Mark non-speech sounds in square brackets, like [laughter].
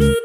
you. [laughs]